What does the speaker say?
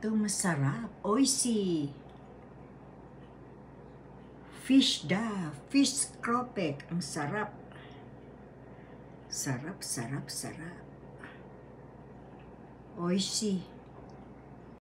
Ito masarap. Oishi. Fish da. Fish kropek. Ang sarap. Sarap, sarap, sarap. Oishi.